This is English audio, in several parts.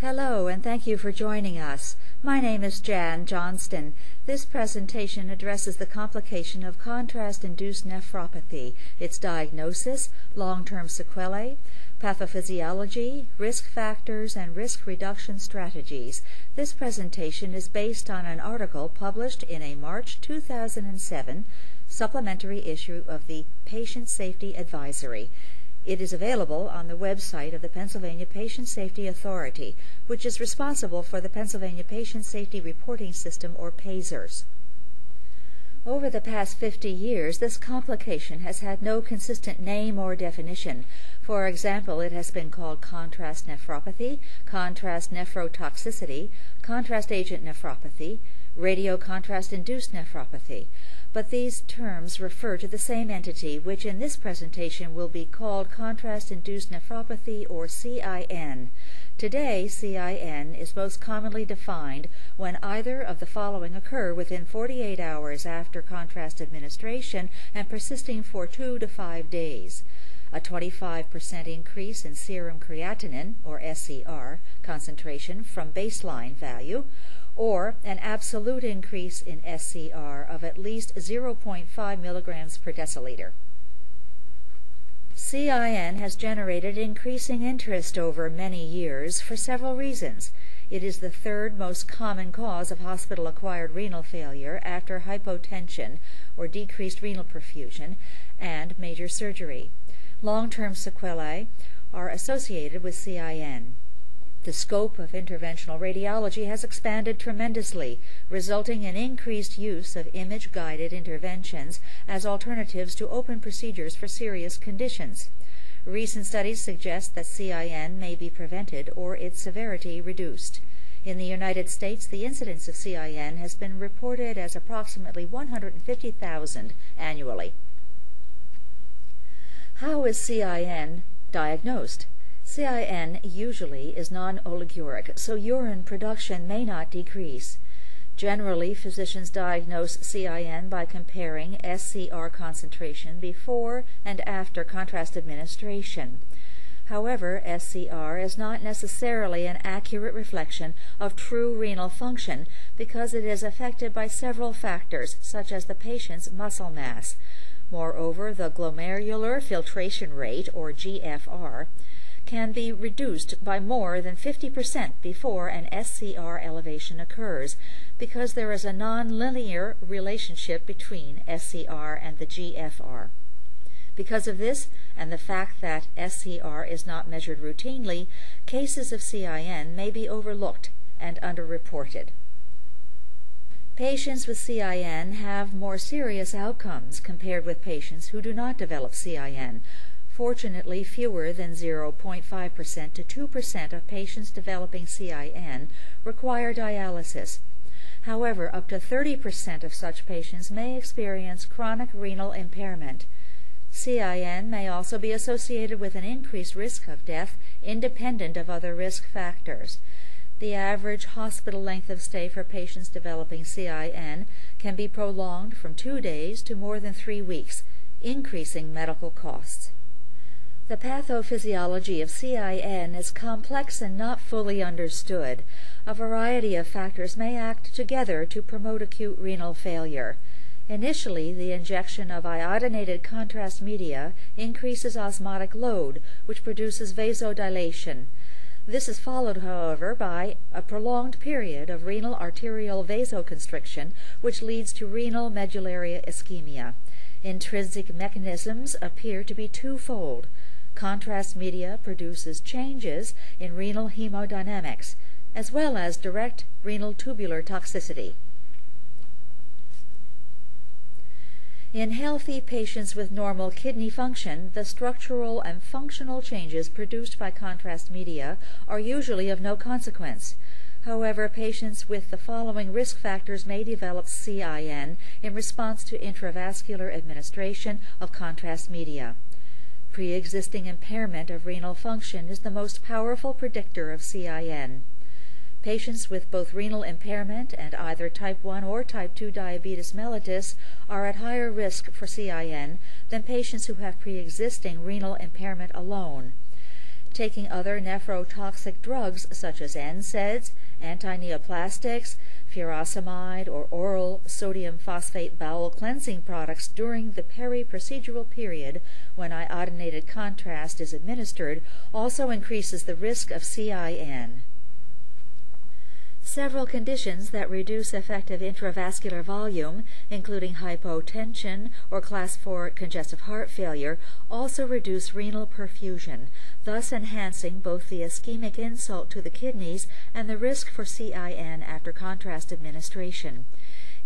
Hello, and thank you for joining us. My name is Jan Johnston. This presentation addresses the complication of contrast-induced nephropathy, its diagnosis, long-term sequelae, pathophysiology, risk factors, and risk reduction strategies. This presentation is based on an article published in a March 2007 supplementary issue of the Patient Safety Advisory. It is available on the website of the Pennsylvania Patient Safety Authority, which is responsible for the Pennsylvania Patient Safety Reporting System, or PA-PSRS. Over the past 50 years, this complication has had no consistent name or definition. For example, it has been called contrast nephropathy, contrast nephrotoxicity, contrast agent nephropathy, radiocontrast induced nephropathy but these terms refer to the same entity, which in this presentation will be called contrast-induced nephropathy or CIN. Today, CIN is most commonly defined when either of the following occur within 48 hours after contrast administration and persisting for 2 to 5 days. A 25% increase in serum creatinine, or SCR, concentration from baseline value, or an absolute increase in SCR of at least 0.5 milligrams per deciliter. CIN has generated increasing interest over many years for several reasons. It is the third most common cause of hospital acquired renal failure after hypotension or decreased renal perfusion and major surgery. Long term sequelae are associated with CIN. The scope of interventional radiology has expanded tremendously, resulting in increased use of image guided interventions as alternatives to open procedures for serious conditions. Recent studies suggest that CIN may be prevented or its severity reduced. In the United States, the incidence of CIN has been reported as approximately 150,000 annually. How is CIN diagnosed? CIN usually is non-oliguric, so urine production may not decrease. Generally, physicians diagnose CIN by comparing SCR concentration before and after contrast administration. However, SCR is not necessarily an accurate reflection of true renal function because it is affected by several factors, such as the patient's muscle mass. Moreover, the glomerular filtration rate, or GFR, can be reduced by more than 50% before an SCR elevation occurs because there is a nonlinear relationship between SCR and the GFR. Because of this, and the fact that SCR is not measured routinely, cases of CIN may be overlooked and underreported. Patients with CIN have more serious outcomes compared with patients who do not develop CIN, Fortunately, fewer than 0.5% to 2% of patients developing CIN require dialysis. However, up to 30% of such patients may experience chronic renal impairment. CIN may also be associated with an increased risk of death independent of other risk factors. The average hospital length of stay for patients developing CIN can be prolonged from two days to more than three weeks, increasing medical costs. The pathophysiology of CIN is complex and not fully understood. A variety of factors may act together to promote acute renal failure. Initially, the injection of iodinated contrast media increases osmotic load, which produces vasodilation. This is followed, however, by a prolonged period of renal arterial vasoconstriction, which leads to renal medullary ischemia. Intrinsic mechanisms appear to be twofold. Contrast media produces changes in renal hemodynamics, as well as direct renal tubular toxicity. In healthy patients with normal kidney function, the structural and functional changes produced by contrast media are usually of no consequence. However, patients with the following risk factors may develop CIN in response to intravascular administration of contrast media. Pre-existing impairment of renal function is the most powerful predictor of CIN. Patients with both renal impairment and either type 1 or type 2 diabetes mellitus are at higher risk for CIN than patients who have pre-existing renal impairment alone. taking other nephrotoxic drugs such as NSAIDs, antineoplastics, furosemide, or oral sodium phosphate bowel cleansing products during the peri-procedural period when iodinated contrast is administered also increases the risk of CIN. Several conditions that reduce effective intravascular volume, including hypotension or class 4 congestive heart failure, also reduce renal perfusion, thus enhancing both the ischemic insult to the kidneys and the risk for CIN after contrast administration.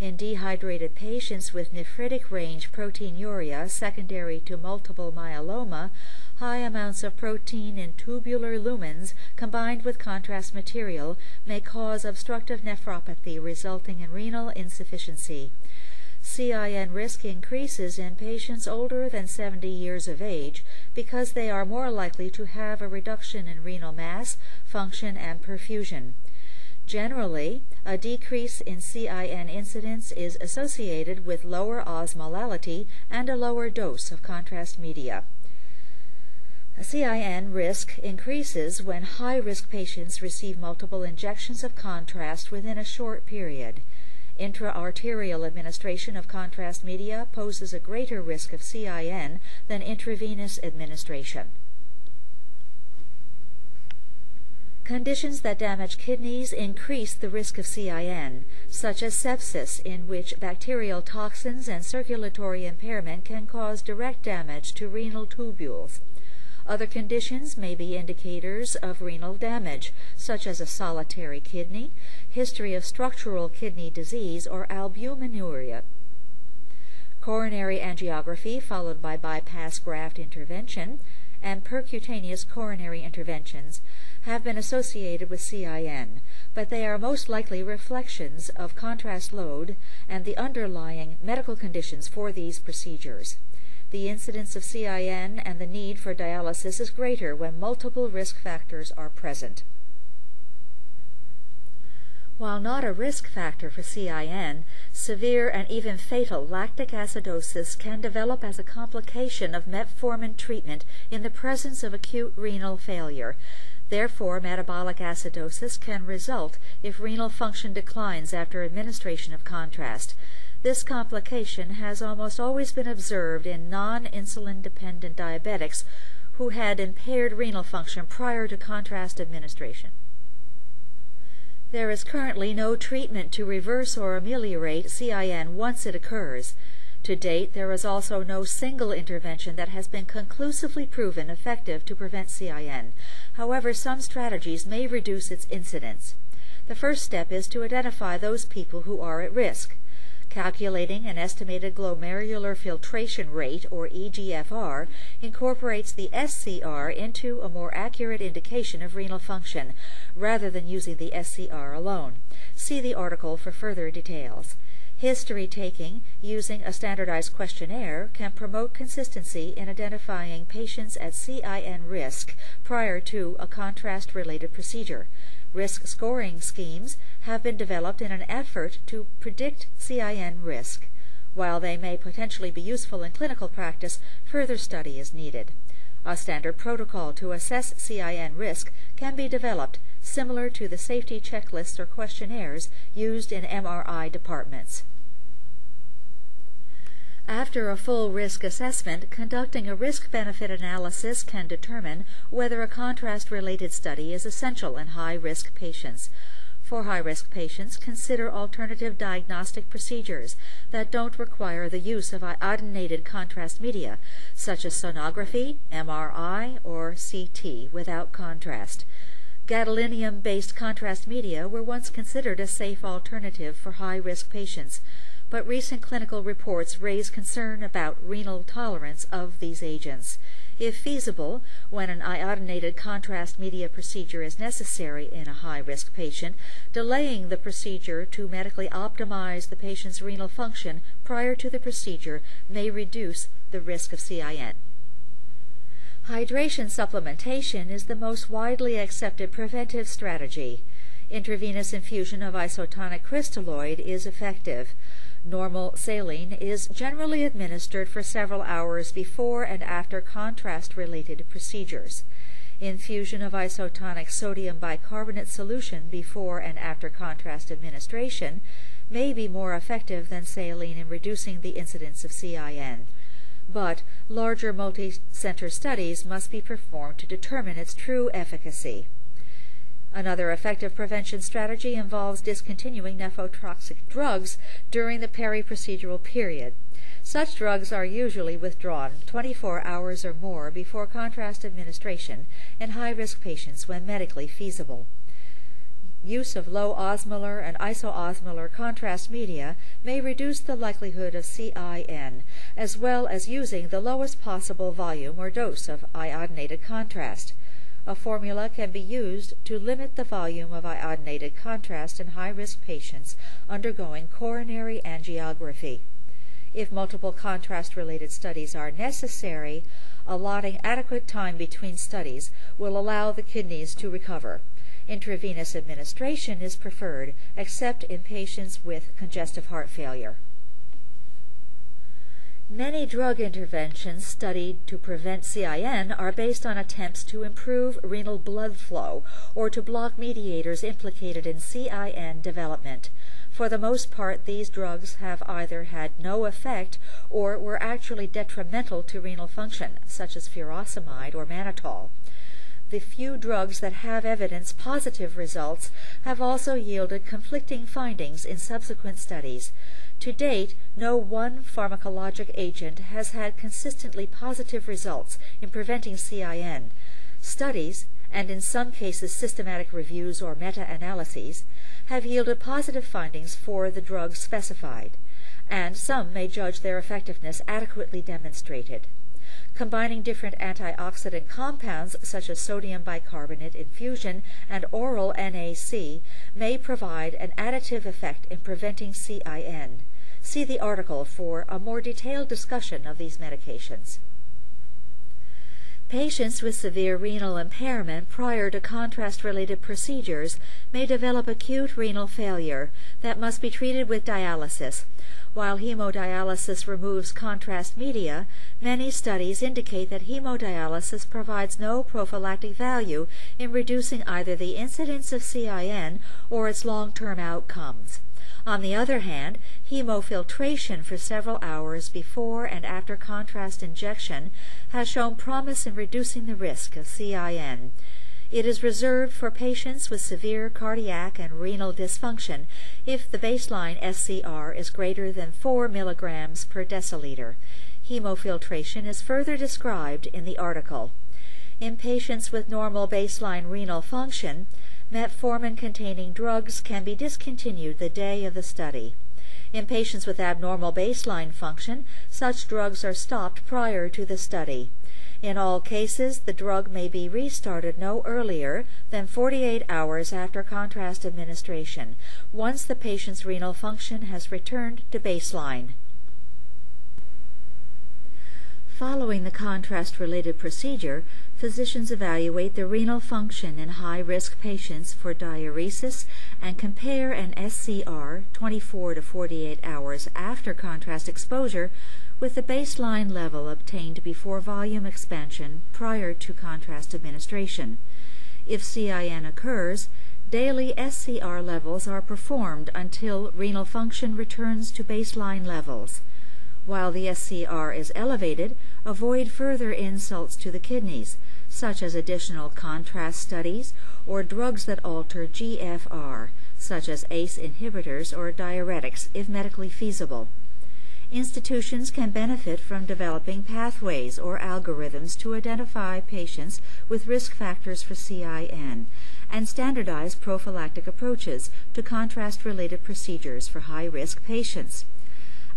In dehydrated patients with nephrotic range proteinuria secondary to multiple myeloma, high amounts of protein in tubular lumens combined with contrast material may cause obstructive nephropathy resulting in renal insufficiency. CIN risk increases in patients older than 70 years of age because they are more likely to have a reduction in renal mass, function, and perfusion. Generally, a decrease in CIN incidence is associated with lower osmolality and a lower dose of contrast media. CIN risk increases when high-risk patients receive multiple injections of contrast within a short period. Intra-arterial administration of contrast media poses a greater risk of CIN than intravenous administration. Conditions that damage kidneys increase the risk of CIN, such as sepsis, in which bacterial toxins and circulatory impairment can cause direct damage to renal tubules. Other conditions may be indicators of renal damage, such as a solitary kidney, history of structural kidney disease, or albuminuria. Coronary angiography followed by bypass graft intervention and percutaneous coronary interventions have been associated with CIN, but they are most likely reflections of contrast load and the underlying medical conditions for these procedures the incidence of CIN and the need for dialysis is greater when multiple risk factors are present. While not a risk factor for CIN, severe and even fatal lactic acidosis can develop as a complication of metformin treatment in the presence of acute renal failure. Therefore, metabolic acidosis can result if renal function declines after administration of contrast. This complication has almost always been observed in non-insulin dependent diabetics who had impaired renal function prior to contrast administration. There is currently no treatment to reverse or ameliorate CIN once it occurs. To date, there is also no single intervention that has been conclusively proven effective to prevent CIN. However, some strategies may reduce its incidence. The first step is to identify those people who are at risk. Calculating an estimated glomerular filtration rate, or EGFR, incorporates the SCR into a more accurate indication of renal function, rather than using the SCR alone. See the article for further details. History taking using a standardized questionnaire can promote consistency in identifying patients at CIN risk prior to a contrast related procedure. Risk scoring schemes have been developed in an effort to predict CIN risk. While they may potentially be useful in clinical practice, further study is needed. A standard protocol to assess CIN risk can be developed similar to the safety checklists or questionnaires used in MRI departments. After a full risk assessment, conducting a risk-benefit analysis can determine whether a contrast-related study is essential in high-risk patients. For high-risk patients, consider alternative diagnostic procedures that don't require the use of iodinated contrast media, such as sonography, MRI, or CT without contrast. Gadolinium-based contrast media were once considered a safe alternative for high-risk patients, but recent clinical reports raise concern about renal tolerance of these agents. If feasible, when an iodinated contrast media procedure is necessary in a high-risk patient, delaying the procedure to medically optimize the patient's renal function prior to the procedure may reduce the risk of CIN. Hydration supplementation is the most widely accepted preventive strategy. Intravenous infusion of isotonic crystalloid is effective. Normal saline is generally administered for several hours before and after contrast-related procedures. Infusion of isotonic sodium bicarbonate solution before and after contrast administration may be more effective than saline in reducing the incidence of CIN, but larger multi-center studies must be performed to determine its true efficacy. Another effective prevention strategy involves discontinuing nephrotoxic drugs during the peri-procedural period. Such drugs are usually withdrawn 24 hours or more before contrast administration in high-risk patients when medically feasible. Use of low osmolar and isoosmolar contrast media may reduce the likelihood of CIN, as well as using the lowest possible volume or dose of iodinated contrast. A formula can be used to limit the volume of iodinated contrast in high-risk patients undergoing coronary angiography. If multiple contrast-related studies are necessary, allotting adequate time between studies will allow the kidneys to recover. Intravenous administration is preferred, except in patients with congestive heart failure. Many drug interventions studied to prevent CIN are based on attempts to improve renal blood flow or to block mediators implicated in CIN development. For the most part, these drugs have either had no effect or were actually detrimental to renal function, such as furosemide or mannitol the few drugs that have evidence positive results have also yielded conflicting findings in subsequent studies. To date, no one pharmacologic agent has had consistently positive results in preventing CIN. Studies, and in some cases systematic reviews or meta-analyses, have yielded positive findings for the drugs specified, and some may judge their effectiveness adequately demonstrated. Combining different antioxidant compounds such as sodium bicarbonate infusion and oral NAC may provide an additive effect in preventing CIN. See the article for a more detailed discussion of these medications. Patients with severe renal impairment prior to contrast-related procedures may develop acute renal failure that must be treated with dialysis. While hemodialysis removes contrast media, many studies indicate that hemodialysis provides no prophylactic value in reducing either the incidence of CIN or its long-term outcomes. On the other hand, hemofiltration for several hours before and after contrast injection has shown promise in reducing the risk of CIN. It is reserved for patients with severe cardiac and renal dysfunction if the baseline SCR is greater than 4 milligrams per deciliter. Hemofiltration is further described in the article. In patients with normal baseline renal function, metformin-containing drugs can be discontinued the day of the study. In patients with abnormal baseline function, such drugs are stopped prior to the study. In all cases, the drug may be restarted no earlier than 48 hours after contrast administration, once the patient's renal function has returned to baseline. Following the contrast-related procedure, physicians evaluate the renal function in high-risk patients for diuresis and compare an SCR 24 to 48 hours after contrast exposure with the baseline level obtained before volume expansion prior to contrast administration. If CIN occurs, daily SCR levels are performed until renal function returns to baseline levels. While the SCR is elevated, avoid further insults to the kidneys, such as additional contrast studies or drugs that alter GFR, such as ACE inhibitors or diuretics, if medically feasible. Institutions can benefit from developing pathways or algorithms to identify patients with risk factors for CIN and standardize prophylactic approaches to contrast-related procedures for high-risk patients.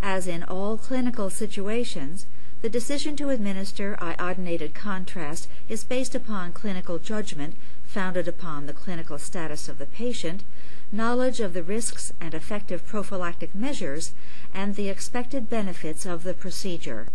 As in all clinical situations, the decision to administer iodinated contrast is based upon clinical judgment founded upon the clinical status of the patient, knowledge of the risks and effective prophylactic measures, and the expected benefits of the procedure.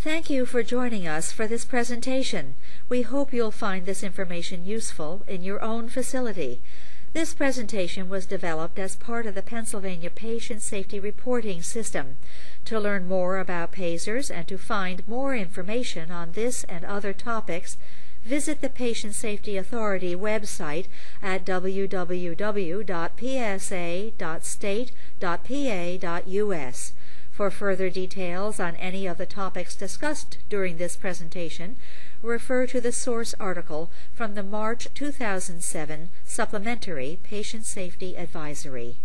Thank you for joining us for this presentation. We hope you'll find this information useful in your own facility. This presentation was developed as part of the Pennsylvania Patient Safety Reporting System. To learn more about PA-PSRS and to find more information on this and other topics, visit the Patient Safety Authority website at www.psa.state.pa.us. For further details on any of the topics discussed during this presentation, refer to the source article from the March 2007 Supplementary Patient Safety Advisory.